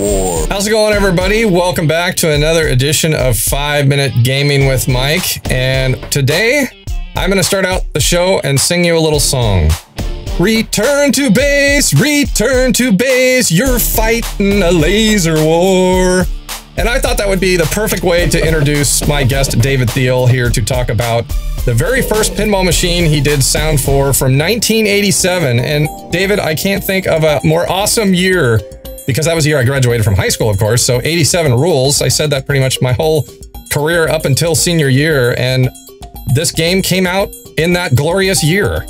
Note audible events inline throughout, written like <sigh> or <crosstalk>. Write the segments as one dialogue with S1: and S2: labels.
S1: War.
S2: How's it going, everybody? Welcome back to another edition of 5 Minute Gaming with Mike. And today, I'm going to start out the show and sing you a little song. Return to base, return to base, you're fighting a laser war. And I thought that would be the perfect way to introduce my guest, David Thiel, here to talk about the very first pinball machine he did sound for from 1987. And David, I can't think of a more awesome year because that was the year I graduated from high school, of course. So 87 rules. I said that pretty much my whole career up until senior year. And this game came out in that glorious year.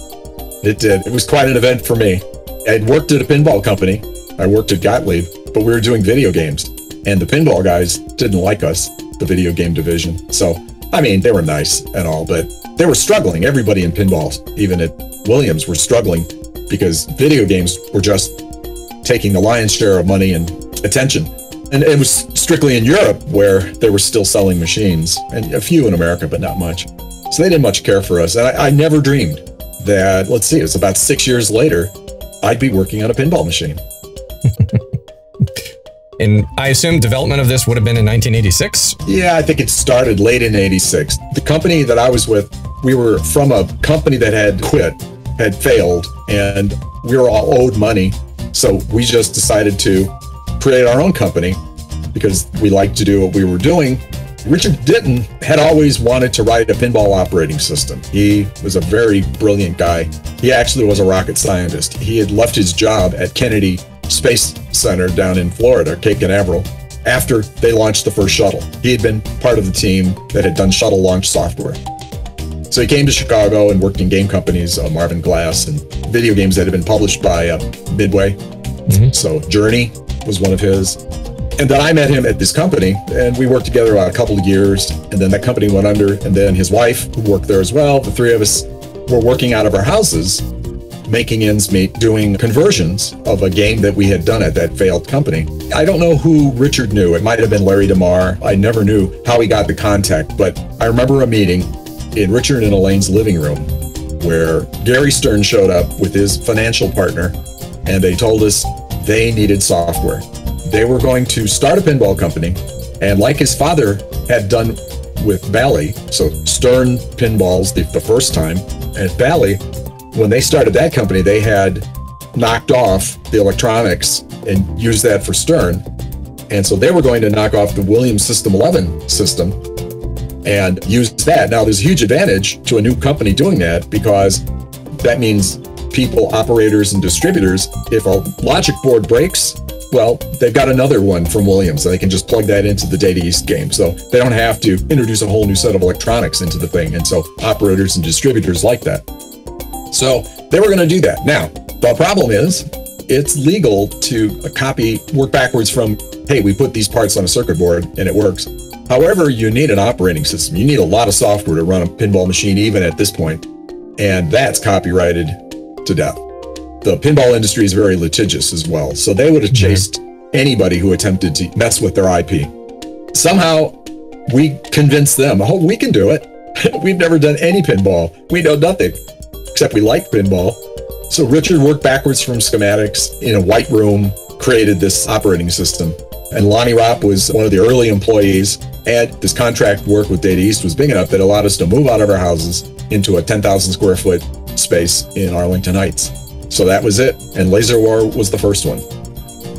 S3: It did. It was quite an event for me. I'd worked at a pinball company. I worked at Gottlieb, but we were doing video games. And the pinball guys didn't like us, the video game division. So, I mean, they were nice and all, but they were struggling. Everybody in pinballs, even at Williams, were struggling because video games were just taking the lion's share of money and attention. And it was strictly in Europe where they were still selling machines, and a few in America, but not much. So they didn't much care for us. And I, I never dreamed that, let's see, it's about six years later, I'd be working on a pinball machine. <laughs>
S2: and I assume development of this would have been in 1986?
S3: Yeah, I think it started late in 86. The company that I was with, we were from a company that had quit, had failed, and we were all owed money. So we just decided to create our own company because we liked to do what we were doing Richard Ditton had always wanted to write a pinball operating system. He was a very brilliant guy. He actually was a rocket scientist. He had left his job at Kennedy Space Center down in Florida, Cape Canaveral, after they launched the first shuttle. He had been part of the team that had done shuttle launch software. So he came to Chicago and worked in game companies, uh, Marvin Glass, and video games that had been published by uh, Midway. Mm-hmm. So Journey was one of his. And then I met him at this company, and we worked together about a couple of years. And then that company went under, and then his wife, who worked there as well, the three of us were working out of our houses, making ends meet, doing conversions of a game that we had done at that failed company. I don't know who Richard knew. It might have been Larry DeMar. I never knew how he got the contact, but I remember a meeting in Richard and Elaine's living room where Gary Stern showed up with his financial partner, and they told us they needed software they were going to start a pinball company. And like his father had done with Bally, so Stern pinballs the, the first time at Bally, when they started that company, they had knocked off the electronics and used that for Stern. And so they were going to knock off the Williams System 11 system and use that. Now, there's a huge advantage to a new company doing that because that means people, operators, and distributors, if a logic board breaks, well, they've got another one from Williams. So they can just plug that into the Data East game. So they don't have to introduce a whole new set of electronics into the thing. And so operators and distributors like that. So they were going to do that. Now, the problem is it's legal to copy, work backwards from, hey, we put these parts on a circuit board and it works. However, you need an operating system. You need a lot of software to run a pinball machine, even at this point, And that's copyrighted to death the pinball industry is very litigious as well. So they would have mm-hmm. chased mm-hmm. anybody who attempted to mess with their IP. Somehow we convinced them, oh, we can do it. <laughs> We've never done any pinball. We know nothing, except we like pinball. So Richard worked backwards from schematics in a white room, created this operating system. And Lonnie Ropp was one of the early employees. And this contract work with Data East was big enough that allowed us to move out of our houses into a 10,000 square foot space in Arlington Heights. So that was it. And Laser War was the first one.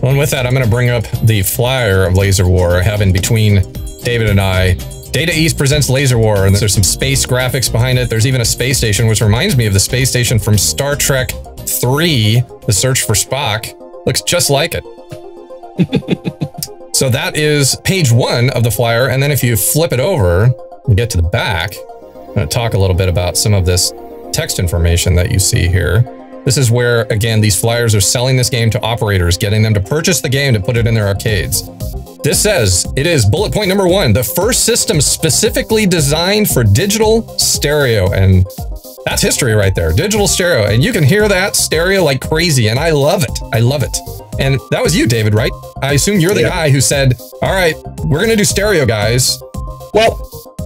S2: Well, and with that, I'm going to bring up the flyer of Laser War I have in between David and I. Data East presents Laser War, and there's some space graphics behind it. There's even a space station, which reminds me of the space station from Star Trek 3, The Search for Spock. Looks just like it. <laughs> so that is page one of the flyer, and then if you flip it over and get to the back, I'm going to talk a little bit about some of this text information that you see here. This is where, again, these flyers are selling this game to operators, getting them to purchase the game to put it in their arcades. This says it is bullet point number one, the first system specifically designed for digital stereo. And that's history right there, digital stereo. And you can hear that stereo like crazy. And I love it. I love it. And that was you, David, right? I assume you're the yeah. guy who said, all right, we're going to do stereo, guys.
S3: Well,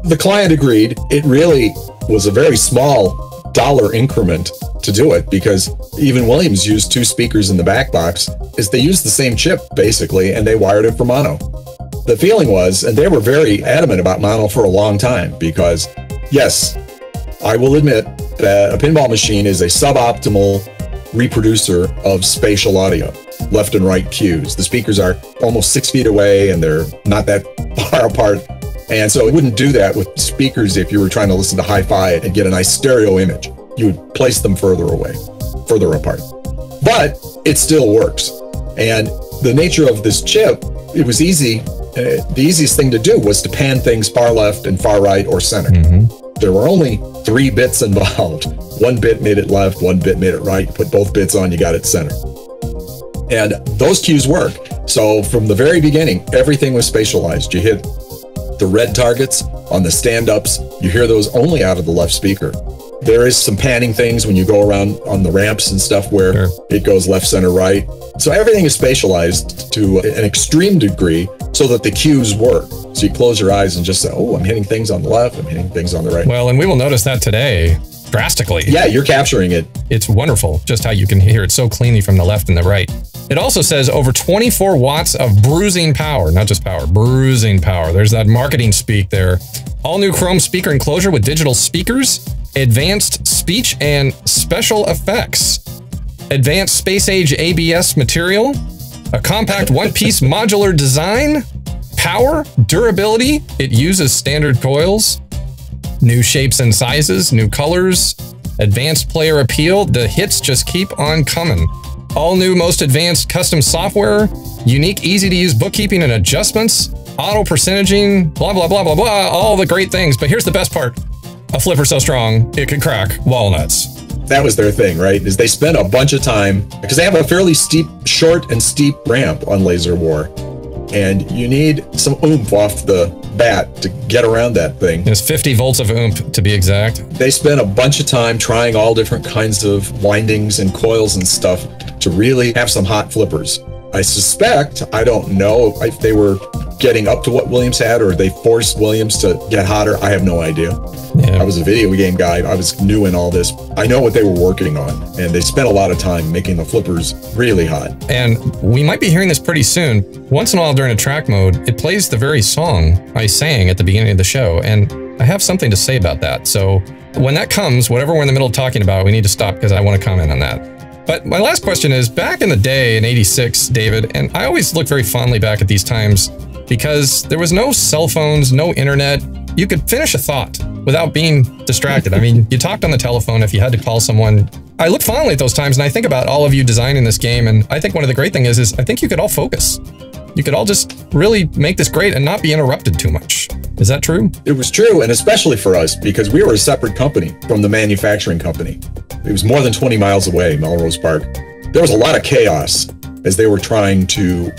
S3: the client agreed. It really was a very small dollar increment to do it because even Williams used two speakers in the back box is they used the same chip basically and they wired it for mono. The feeling was, and they were very adamant about mono for a long time because yes, I will admit that a pinball machine is a suboptimal reproducer of spatial audio, left and right cues. The speakers are almost six feet away and they're not that <laughs> far apart. And so it wouldn't do that with speakers if you were trying to listen to hi-fi and get a nice stereo image. You would place them further away, further apart. But it still works. And the nature of this chip, it was easy. Uh, the easiest thing to do was to pan things far left and far right or center. Mm-hmm. There were only three bits involved. <laughs> One bit made it left, one bit made it right. You put both bits on, you got it center. And those cues work. So from the very beginning, everything was spatialized. You hit the red targets on the stand-ups, you hear those only out of the left speaker. There is some panning things when you go around on the ramps and stuff where sure. it goes left, center, right. So everything is spatialized to an extreme degree so that the cues work. So you close your eyes and just say, oh, I'm hitting things on the left, I'm hitting things on the right.
S2: Well, and we will notice that today drastically.
S3: Yeah, you're capturing it.
S2: It's wonderful just how you can hear it so cleanly from the left and the right. It also says over 24 watts of bruising power, not just power, bruising power. There's that marketing speak there. All new Chrome speaker enclosure with digital speakers, advanced speech and special effects, advanced space age ABS material, a compact one-piece <laughs> modular design, power, durability, it uses standard coils, new shapes and sizes, new colors, advanced player appeal, the hits just keep on coming. All new most advanced custom software, unique easy to use bookkeeping and adjustments, auto percentaging, blah, blah, blah, blah, blah, all the great things. But here's the best part. A flipper so strong, it could crack walnuts
S3: that was their thing, right? Is they spent a bunch of time because they have a fairly steep, short and steep ramp on Laser War, and you need some oomph off the bat to get around that thing.
S2: There's 50 volts of oomph to be exact.
S3: They spent a bunch of time trying all different kinds of windings and coils and stuff to really have some hot flippers. I suspect, I don't know if they were getting up to what Williams had or they forced Williams to get hotter. I have no idea. Yeah. I was a video game guy. I was new in all this. I know what they were working on, and they spent a lot of time making the flippers really hot.
S2: And we might be hearing this pretty soon. Once in a while during a track mode, it plays the very song I sang at the beginning of the show, and I have something to say about that. So when that comes, whatever we're in the middle of talking about, we need to stop because I want to comment on that. But my last question is back in the day in 86, David, and I always look very fondly back at these times because there was no cell phones, no internet. You could finish a thought without being distracted. I mean, you talked on the telephone if you had to call someone. I look fondly at those times and I think about all of you designing this game. And I think one of the great things is, is I think you could all focus. You could all just really make this great and not be interrupted too much. Is that true?
S3: It was true, and especially for us because we were a separate company from the manufacturing company. It was more than 20 miles away, Melrose Park. There was a lot of chaos as they were trying to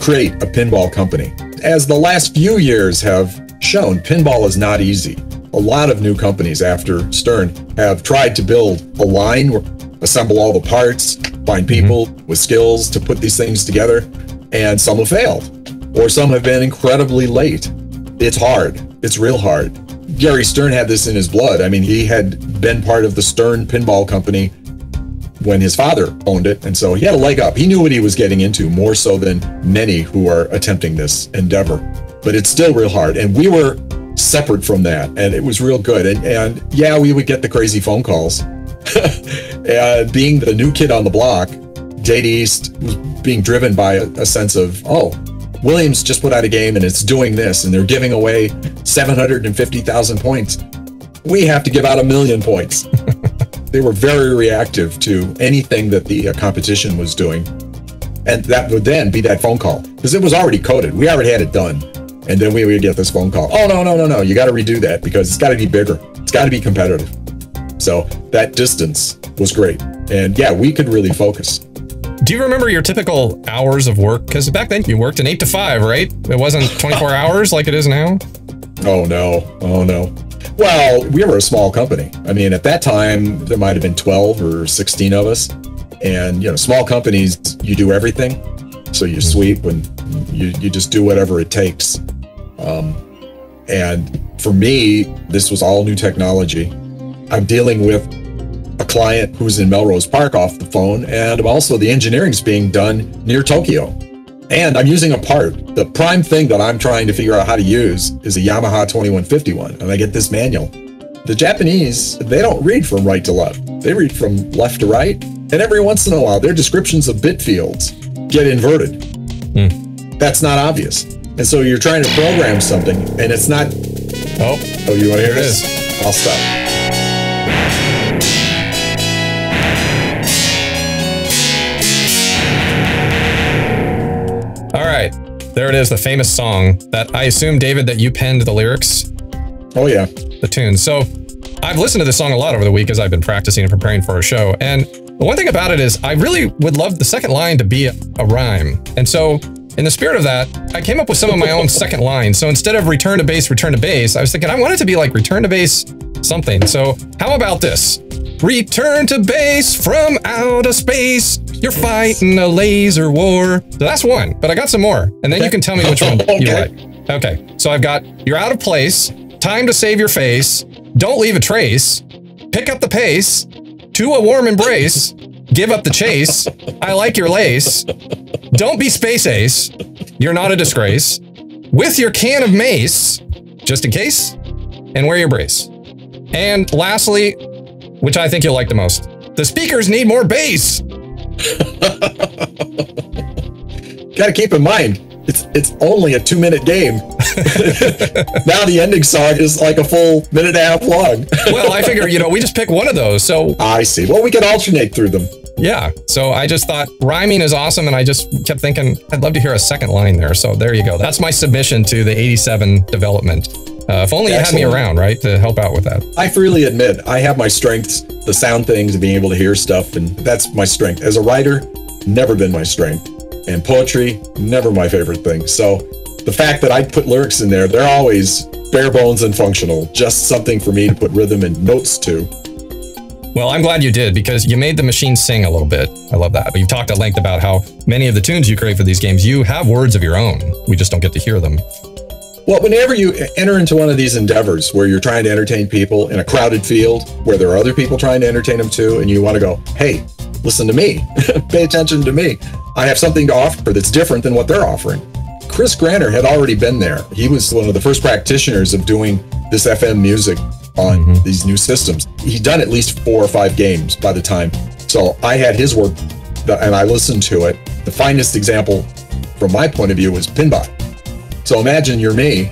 S3: create a pinball company. As the last few years have shown, pinball is not easy. A lot of new companies after Stern have tried to build a line, assemble all the parts, find mm-hmm. people mm-hmm. with skills to put these things together, and some have failed, or some have been incredibly late. It's hard. It's real hard. Gary Stern had this in his blood. I mean, he had been part of the Stern Pinball Company when his father owned it. And so he had a leg up. He knew what he was getting into more so than many who are attempting this endeavor. But it's still real hard. And we were separate from that. And it was real good. And, and yeah, we would get the crazy phone calls. <laughs> and being the new kid on the block, Data East was being driven by a, a sense of, oh, Williams just put out a game and it's doing this and they're giving away 750,000 points. We have to give out a million points. <laughs> they were very reactive to anything that the uh, competition was doing. And that would then be that phone call because it was already coded. We already had it done. And then we would get this phone call. Oh, no, no, no, no. You got to redo that because it's got to be bigger. It's got to be competitive. So that distance was great. And yeah, we could really focus.
S2: Do you remember your typical hours of work? Because back then you worked in 8 to 5, right? It wasn't 24 <laughs> hours like it is now?
S3: Oh, no. Oh, no. Well, we were a small company. I mean, at that time, there might have been 12 or 16 of us. And, you know, small companies, you do everything. So you sweep and you, you just do whatever it takes. Um, and for me, this was all new technology. I'm dealing with client who's in Melrose Park off the phone, and also the engineering's being done near Tokyo. And I'm using a part. The prime thing that I'm trying to figure out how to use is a Yamaha 2151, and I get this manual. The Japanese, they don't read from right to left. They read from left to right, and every once in a while, their descriptions of bit fields get inverted.
S2: Hmm.
S3: That's not obvious. And so you're trying to program something, and it's not.
S2: Oh,
S3: Oh, you want to hear this? I'll stop.
S2: There it is, the famous song that I assume, David, that you penned the lyrics,
S3: Oh, yeah.
S2: the tune. So I've listened to this song a lot over the week as I've been practicing and preparing for a show. And the one thing about it is I really would love the second line to be a, a rhyme. And so in the spirit of that, I came up with some of my own second lines. So instead of return to base, return to base, I was thinking I want it to be like return to base something. So how about this? Return to base from outer space. You're fighting a laser war. So that's one, but I got some more. And then you can tell me which one <laughs> you like. Okay. So I've got you're out of place, time to save your face, don't leave a trace, pick up the pace, to a warm embrace, give up the chase, I like your lace, don't be space ace, you're not a disgrace, with your can of mace, just in case, and wear your brace. And lastly, which I think you'll like the most, the speakers need more bass. <laughs>
S3: Got to keep in mind, it's it's only a two minute game. <laughs> now the ending song is like a full minute and a half long. <laughs>
S2: Well, I figure, you know, we just pick one of those. So
S3: I see. Well, we can alternate through them.
S2: Yeah. So I just thought rhyming is awesome. And I just kept thinking, I'd love to hear a second line there. So there you go. That's my submission to the 87 development. Uh, if only you had me around, right, to help out with that.
S3: I freely admit I have my strengths, the sound things, and being able to hear stuff, and that's my strength. As a writer, never been my strength. And poetry, never my favorite thing. So the fact that I put lyrics in there, they're always bare bones and functional, just something for me to put rhythm and notes to.
S2: Well, I'm glad you did because you made the machine sing a little bit. I love that. But you've talked at length about how many of the tunes you create for these games, you have words of your own. We just don't get to hear them.
S3: Well, whenever you enter into one of these endeavors where you're trying to entertain people in a crowded field where there are other people trying to entertain them too, and you want to go, hey, listen to me, <laughs> pay attention to me. I have something to offer that's different than what they're offering. Chris Granner had already been there. He was one of the first practitioners of doing this FM music on mm-hmm. these new systems. He'd done at least four or five games by the time. So I had his work and I listened to it. The finest example from my point of view was Pinbot. So imagine you're me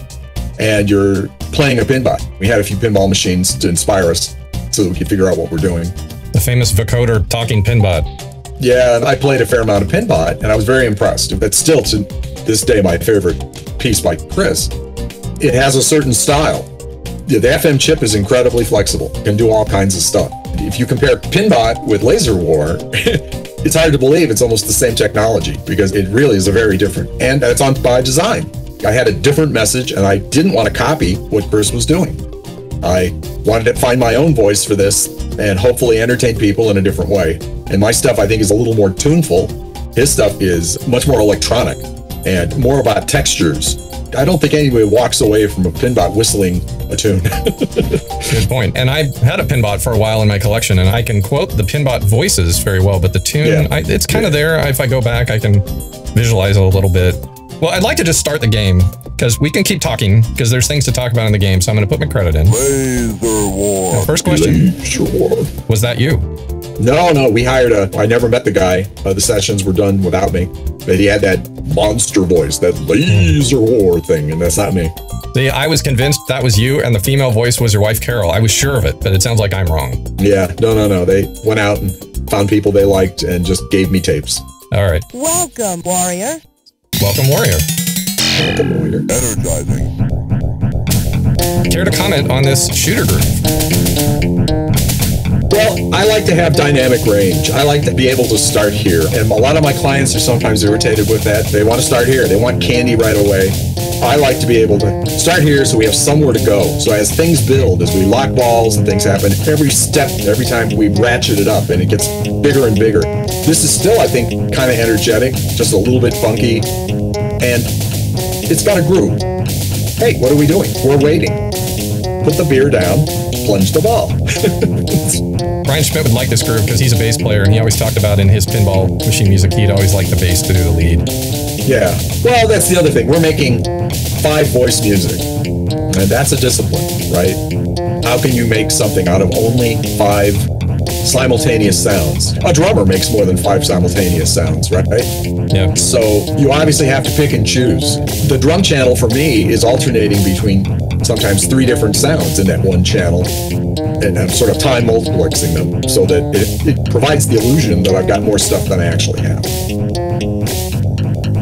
S3: and you're playing a pinball. We had a few pinball machines to inspire us so that we could figure out what we're doing.
S2: The famous vocoder talking pinbot.
S3: Yeah, I played a fair amount of pinbot and I was very impressed. That's still to this day my favorite piece by Chris. It has a certain style. The the FM chip is incredibly flexible, can do all kinds of stuff. If you compare Pinbot with Laser War, <laughs> it's hard to believe it's almost the same technology because it really is a very different, and it's on by design. I had a different message and I didn't want to copy what Chris was doing. I wanted to find my own voice for this and hopefully entertain people in a different way. And my stuff, I think, is a little more tuneful. His stuff is much more electronic and more about textures. I don't think anybody walks away from a pinbot whistling a tune. <laughs>
S2: Good point. And I had a pinbot for a while in my collection, and I can quote the pinbot voices very well, but the tune,
S3: Yeah.
S2: I, it's kind of there. If I go back, I can visualize it a little bit. Well, I'd like to just start the game because we can keep talking because there's things to talk about in the game. So I'm going to put my credit in.
S1: Laser War.
S2: First question
S3: sure.
S2: was that you?
S3: No, no, we hired a. I never met the guy. Uh, the sessions were done without me, but he had that monster voice, that laser war thing, and that's not me.
S2: See, I was convinced that was you, and the female voice was your wife, Carol. I was sure of it, but it sounds like I'm wrong.
S3: Yeah, no, no, no. They went out and found people they liked and just gave me tapes.
S2: All right.
S4: Welcome, warrior.
S2: Welcome, Warrior.
S3: Welcome, warrior.
S1: Energizing.
S2: Care to comment on this shooter group?
S3: Well, I like to have dynamic range. I like to be able to start here. And a lot of my clients are sometimes irritated with that. They want to start here. They want candy right away. I like to be able to start here so we have somewhere to go. So as things build, as we lock balls and things happen, every step, every time we ratchet it up and it gets bigger and bigger. This is still, I think, kind of energetic, just a little bit funky. And it's got a groove. Hey, what are we doing? We're waiting. Put the beer down, plunge the ball. <laughs>
S2: Brian Schmidt would like this groove because he's a bass player, and he always talked about in his pinball machine music, he'd always like the bass to do the lead.
S3: Yeah. Well, that's the other thing. We're making five voice music, and that's a discipline, right? How can you make something out of only five simultaneous sounds? A drummer makes more than five simultaneous sounds, right?
S2: Yeah.
S3: So you obviously have to pick and choose. The drum channel for me is alternating between sometimes three different sounds in that one channel. And I'm sort of time multiplexing them so that it, it provides the illusion that I've got more stuff than I actually have.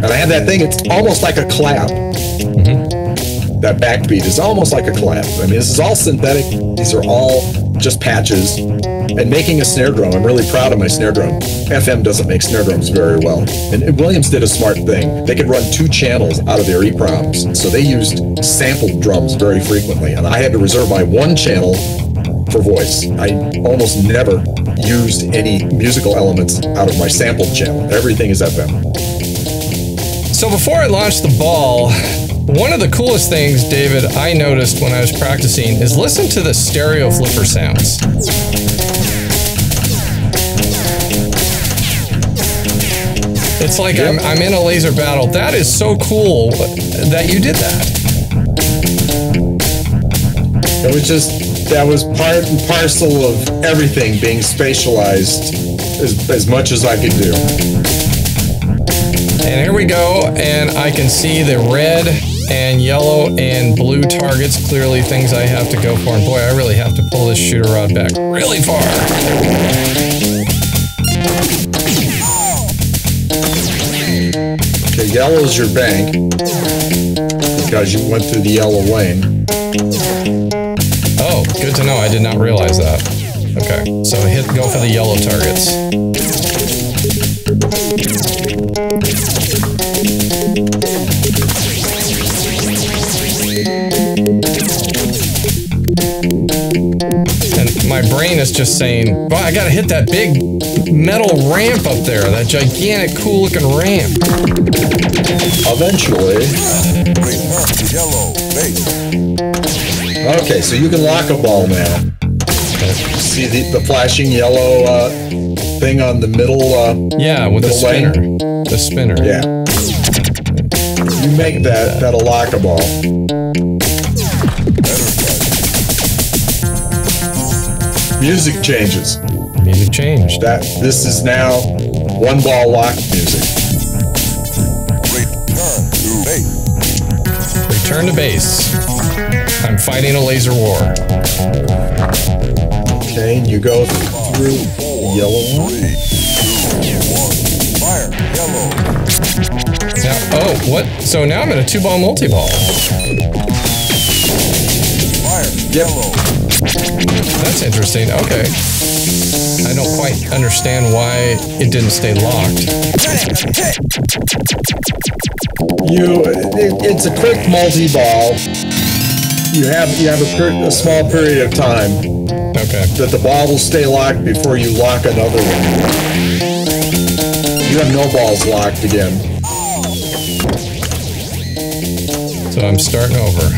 S3: And I have that thing, it's almost like a clap. Mm-hmm. That backbeat is almost like a clap. I mean, this is all synthetic. These are all just patches. And making a snare drum, I'm really proud of my snare drum. FM doesn't make snare drums very well. And and Williams did a smart thing. They could run two channels out of their EPROMs. So they used sampled drums very frequently. And I had to reserve my one channel for voice. I almost never used any musical elements out of my sample channel. Everything is FM.
S2: So before I launched the ball, one of the coolest things, David, I noticed when I was practicing is listen to the stereo flipper sounds. It's like I'm, I'm in a laser battle. That is so cool that you did that.
S3: It was just that was part and parcel of everything being spatialized as, as much as I could do.
S2: And here we go, and I can see the red and yellow and blue targets, clearly things I have to go for. And boy, I really have to pull this shooter rod back really far.
S3: Okay, yellow's your bank because you went through the yellow lane.
S2: Did not realize that. Okay, so hit go for the yellow targets. And my brain is just saying, well, I gotta hit that big metal ramp up there, that gigantic, cool looking ramp.
S3: Eventually,
S1: yellow. Base.
S3: okay, so you can lock a ball now. See the, the flashing yellow uh, thing on the middle? Uh,
S2: Yeah, with the spinner.
S3: lane?
S2: The spinner.
S3: yeah. You make that, that'll lock a ball. Music changes.
S2: Music changed.
S3: That this is now one ball lock music.
S1: Return to base.
S2: Return to base. I'm fighting a laser war.
S3: And you go through yellow one.
S1: Three, two, one. Fire. Yellow.
S2: Now, oh, what? So now I'm in a two ball multi ball.
S3: Yep.
S1: Yellow.
S2: That's interesting. Okay. I don't quite understand why it didn't stay locked.
S3: You, it, it's a quick multi-ball. You have you have a, per, a small period of time
S2: Okay.
S3: that the ball will stay locked before you lock another one. You have no balls locked again.
S2: So I'm starting over.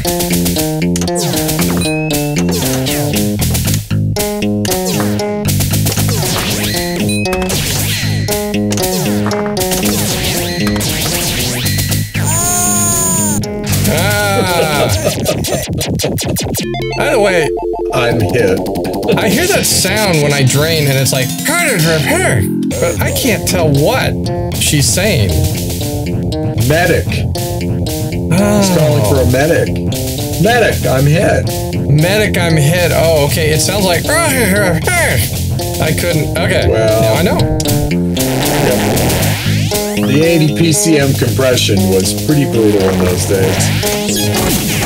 S2: Ah! <laughs> By the way,
S3: I'm hit. <laughs>
S2: I hear that sound when I drain, and it's like, repair. but I can't tell what she's saying.
S3: Medic. He's calling for a oh. medic. Medic, I'm hit.
S2: Medic, I'm hit. Oh, okay. It sounds like. Ah, I couldn't. Okay.
S3: Well-
S2: now I know.
S3: The ADPCM compression was pretty brutal in those days.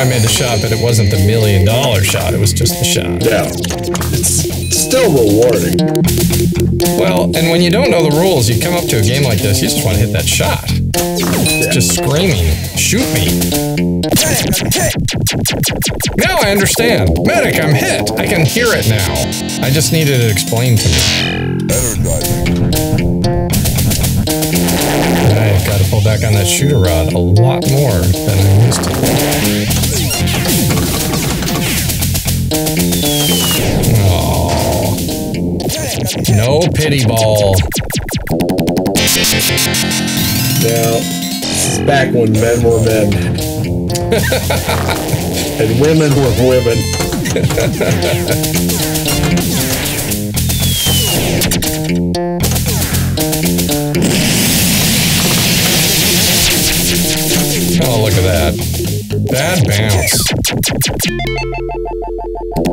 S2: I made the shot, but it wasn't the million dollar shot. It was just the shot.
S3: Yeah. It's still rewarding.
S2: Well, and when you don't know the rules, you come up to a game like this, you just want to hit that shot. It's just screaming, shoot me. Now I understand. Medic, I'm hit. I can hear it now. I just needed it explained to me.
S1: Energizing.
S2: I've got to pull back on that shooter rod a lot more than I used to. Oh. No pity ball.
S3: Now, this is back when men were men. <laughs> and women were women.
S2: Oh, look at that. Bad bounce.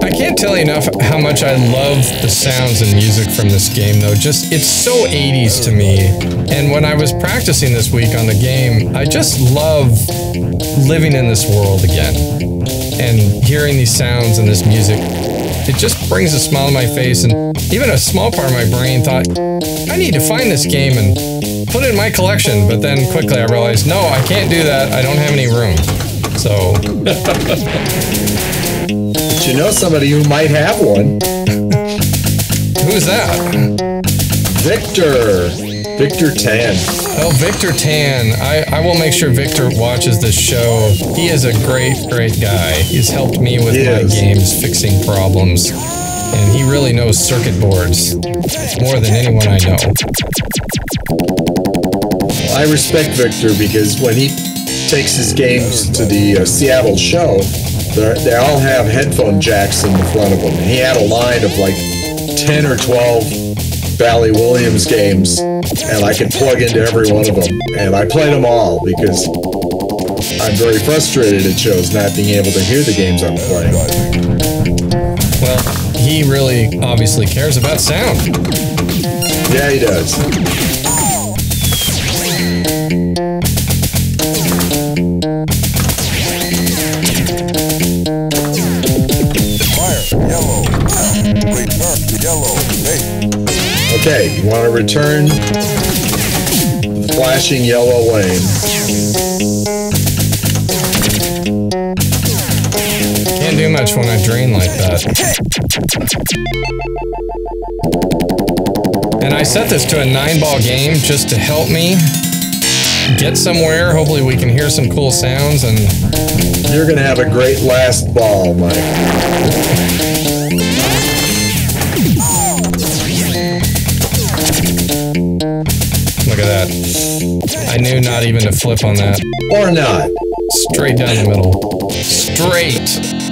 S2: I can't tell you enough how much I love the sounds and music from this game, though. Just, it's so 80s to me. And when I was practicing this week on the game, I just love living in this world again and hearing these sounds and this music. It just brings a smile to my face, and even a small part of my brain thought, I need to find this game and put it in my collection. But then quickly I realized, no, I can't do that. I don't have any room. So, <laughs>
S3: you know somebody who might have one?
S2: who's that?
S3: Victor. Victor Tan.
S2: Oh, Victor Tan. I, I will make sure Victor watches this show. He is a great, great guy. He's helped me with
S3: He
S2: my
S3: is.
S2: games, fixing problems. And he really knows circuit boards more than anyone I know.
S3: I respect Victor because when he takes his games to the uh, Seattle show, they're- they all have headphone jacks in the front of them. He had a line of like 10 or 12 Bally Williams games, and I could plug into every one of them. And I played them all because I'm very frustrated at shows not being able to hear the games I'm playing.
S2: Well, he really obviously cares about sound.
S3: Yeah, he does. Want to return flashing yellow lane.
S2: Can't do much when I drain like that. And I set this to a nine ball game just to help me get somewhere. Hopefully, we can hear some cool sounds and
S3: You're to have a great last ball, Mike.
S2: Look at that. I knew not even to flip on that.
S3: Or not.
S2: Straight down the middle. Straight,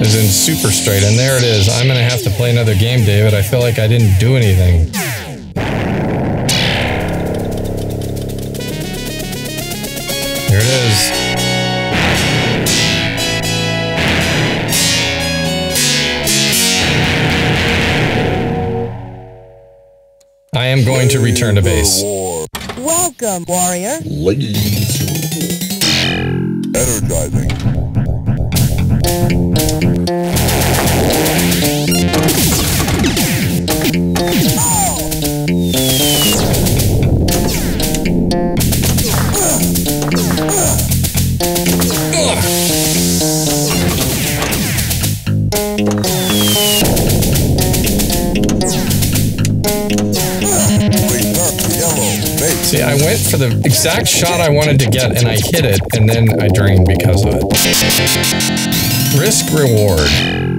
S2: as in super straight. And there it is. I'm going to have to play another game, David. I feel like I didn't do anything. Here it is. I am going to return to base.
S4: Welcome, warrior.
S3: Leads.
S1: Energizing.
S2: I went for the exact shot I wanted to get and I hit it and then I drained because of it. Risk reward.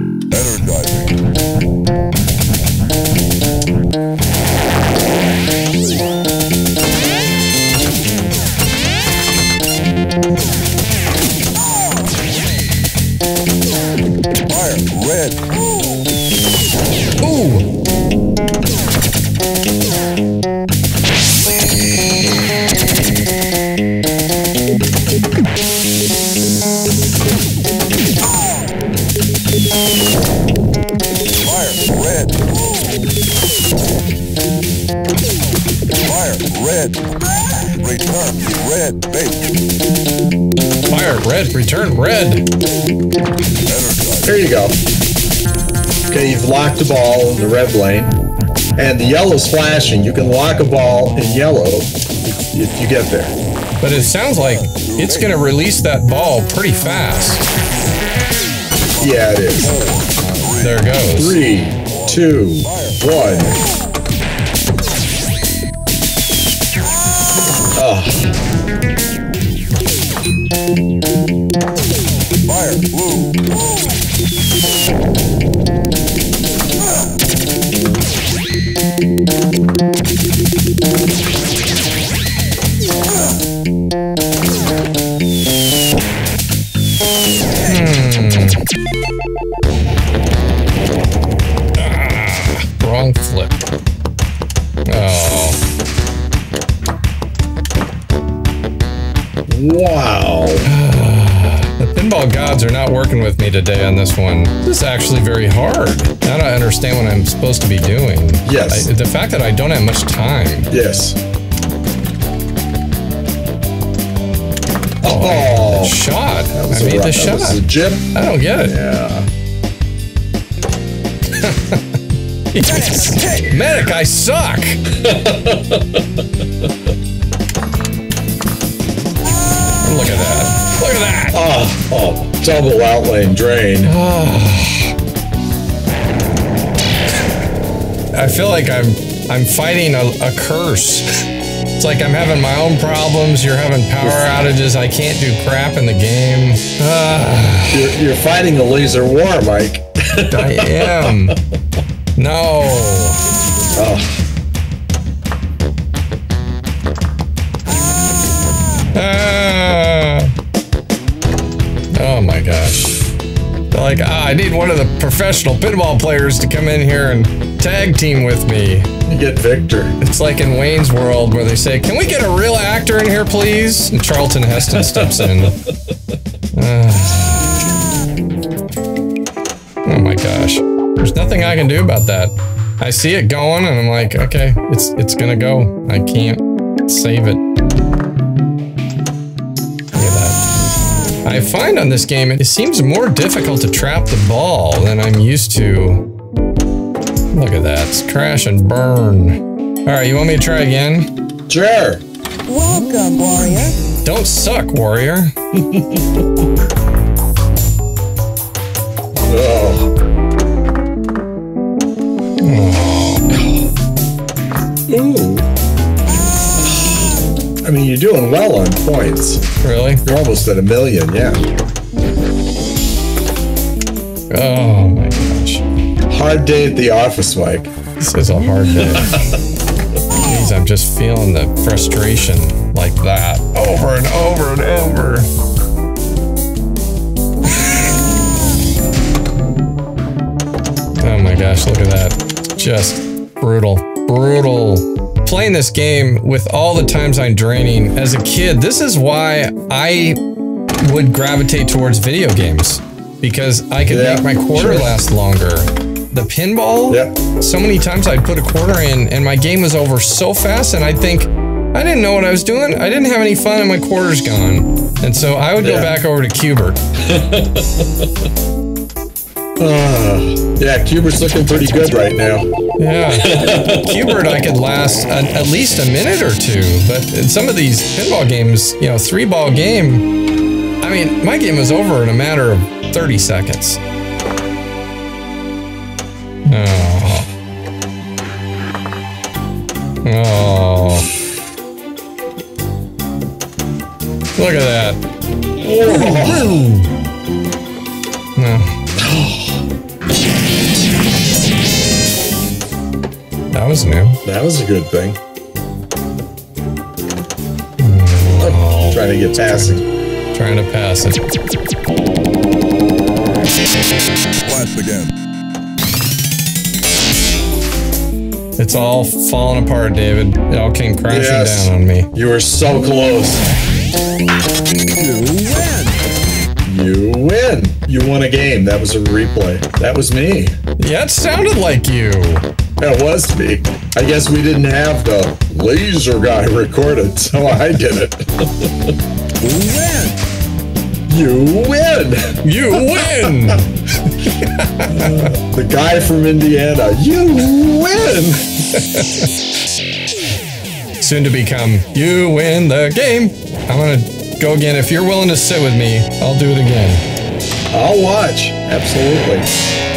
S3: lane, and the yellow's flashing. You can lock a ball in yellow if you get there.
S2: But it sounds like it's going to release that ball pretty fast.
S3: Yeah, it is.
S2: There goes.
S3: Three, two, one. Ugh.
S1: Fire.
S2: Wrong flip. Oh,
S3: Wow.
S2: the pinball gods are not working with me today on this one. This is actually very hard. Now I understand what I'm supposed to be doing.
S3: Yes.
S2: I, the fact that I don't have much time.
S3: Yes.
S2: Oh,
S3: Oh.
S2: shot.
S3: That
S2: I
S3: was a
S2: made
S3: rough-
S2: the
S3: that
S2: shot.
S3: was legit.
S2: I don't get it.
S3: Yeah. yes. <laughs>
S2: Medic, I suck. <laughs> Look at that. Look at that.
S3: Oh, oh, double outlane drain. <sighs>
S2: I feel like I'm I'm fighting a, a curse. It's like I'm having my own problems. You're having power outages. I can't do crap in the game. <sighs>
S3: You're, you're fighting a laser war, Mike.
S2: I am. <laughs> No.
S3: Oh,
S2: like, ah, I need one of the professional pinball players to come in here and tag team with me.
S3: you get Victor.
S2: It's like in Wayne's World where they say, Can we get a real actor in here, please? And Charlton Heston steps in. Ah. <sighs> oh my gosh. There's nothing I can do about that. I see it going and I'm like, okay, it's it's gonna go. I can't save it. I find on this game it seems more difficult to trap the ball than I'm used to. Look at that. It's crash and burn. Alright, you want me to try again?
S3: Sure.
S4: Welcome, warrior.
S2: Don't suck, warrior.
S3: Oh. I mean, you're doing well on points.
S2: Really?
S3: You're almost at a million, yeah.
S2: Oh my gosh.
S3: Hard day at the office, Mike.
S2: This is a hard day. Jeez, I'm just feeling the frustration like that over and over and over. Oh my gosh, look at that. Just brutal. Brutal. Playing this game with all the times I'm draining as a kid, this is why I would gravitate towards video games because I could
S3: Yeah,
S2: make my quarter
S3: sure.
S2: last longer. The pinball,
S3: Yep.
S2: so many times I'd put a quarter in and my game was over so fast and I'd think, I didn't know what I was doing. I didn't have any fun and my quarter's gone. And so I would go back over to Q*bert. <laughs>
S3: Ah, yeah, Q*bert's looking pretty good right now.
S2: Yeah. <laughs> Q*bert, I could last a, at least a minute or two. But in some of these pinball games, you know, three ball game, I mean, my game was over in a matter of 30 seconds. Oh. Oh. Look at that. No. Was new.
S3: That was a good thing.
S2: Oh,
S3: Trying to get passing.
S2: trying to pass it.
S1: Blast again.
S2: It's all falling apart, David. It all came crashing
S3: Yes.
S2: down on me.
S3: You were so close. You win. You win. You won a game. That was a replay. That was me.
S2: Yeah, it sounded like you.
S3: That was me. I guess we didn't have the laser guy <laughs> recorded, so I did it. Win! You win.
S2: You win. <laughs>
S3: The guy from Indiana. You win.
S2: Soon to become, you win the game. I'm gonna go again. If you're willing to sit with me, I'll do it again.
S3: I'll watch. Absolutely.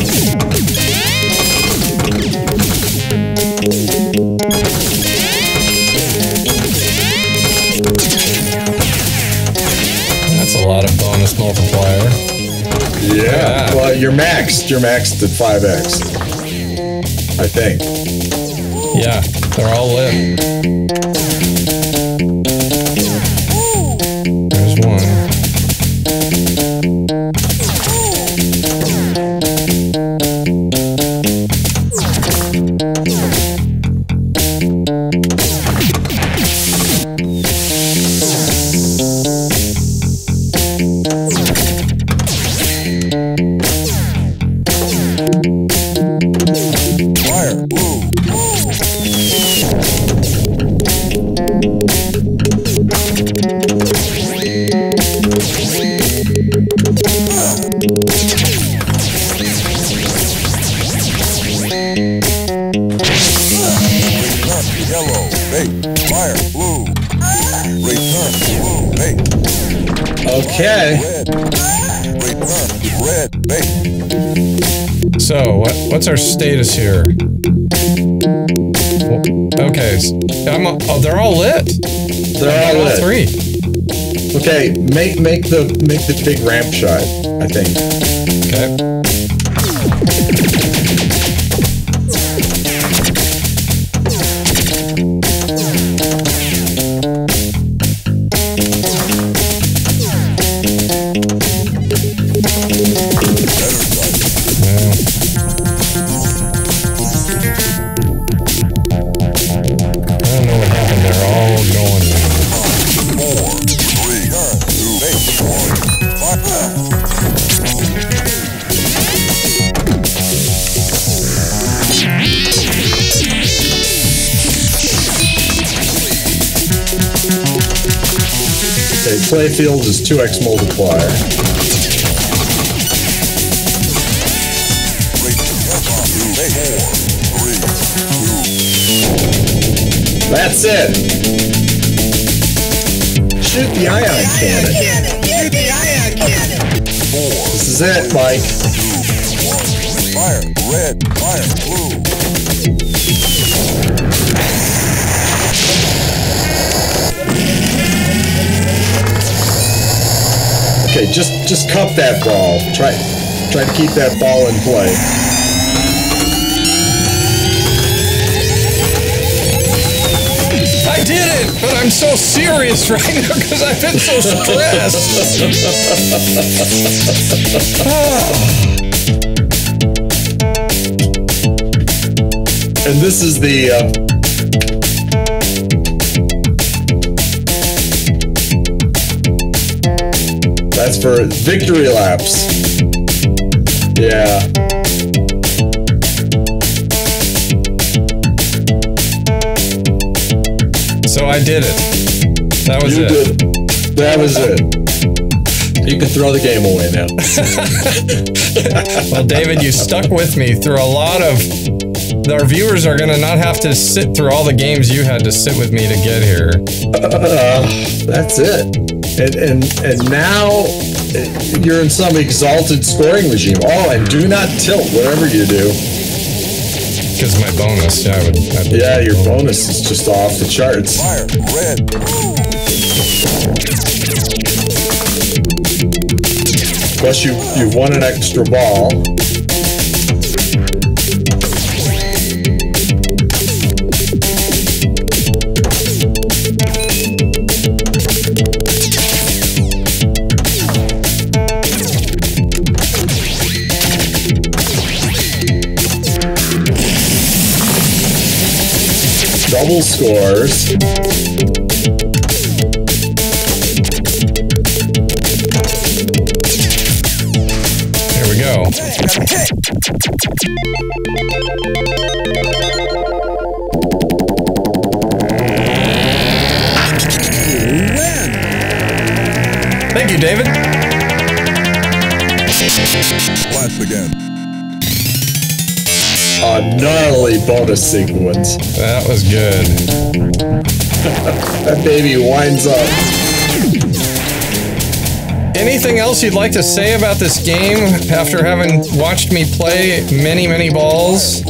S3: maxed. You're maxed at 5x. I think.
S2: Yeah, they're all lit.
S1: Fire. Blue. Return. Blue. Bait.
S3: Okay.
S1: Red. Return. Red. Bait.
S2: So, what, what's our status here? Okay, s- I'm, oh, they're all lit.
S3: They're all
S2: All
S3: lit.
S2: three.
S3: Okay. Make make the make the big ramp shot. I think.
S2: Okay.
S3: Playfield is 2x multiplier.
S1: Return. Bait. Four. Three. Two.
S3: That's it. Shoot the ion cannon. This is it, Mike.
S1: Fire. Red. Fire. Blue.
S3: Okay, just just cup that ball. Try try to keep that ball in play.
S2: I did it, but I'm so serious right now because I've been so stressed.
S3: And this is the uh, That's for victory laps. Yeah.
S2: So I did it. That was
S3: You
S2: it.
S3: did. That was it. You can throw the game away now.
S2: Well, David, you stuck with me through a lot of. Our viewers are going to not have to sit through all the games you had to sit with me to get here.
S3: Uh, that's it. And and and now you're in some exalted scoring regime. Oh, and do not tilt whatever you do.
S2: Because my bonus, yeah, I would. I'd
S3: Yeah, your bonus is just off the charts.
S1: Fire. Red.
S3: Plus, you you've won an extra ball. global scores.
S2: Here we go. Thank you, David.
S1: Blast again.
S3: A gnarly bonus sequence.
S2: That was good.
S3: That baby winds up.
S2: Anything else you'd like to say about this game after having watched me play many, many balls?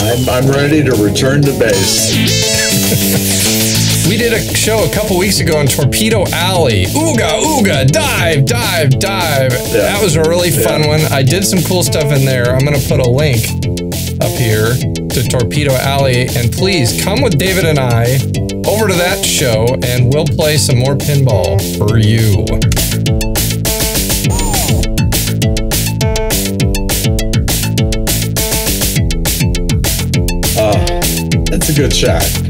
S3: I'm, I'm ready to return to base. <laughs>
S2: We did a show a couple weeks ago on Torpedo Alley. Ooga, ooga, dive, dive, dive. That was a really fun
S3: Yeah.
S2: one. I did some cool stuff in there. I'm going to put a link up here to Torpedo Alley. And please come with David and I over to that show and we'll play some more pinball for you.
S3: Ah, that's a good shot.